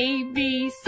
A, B, C.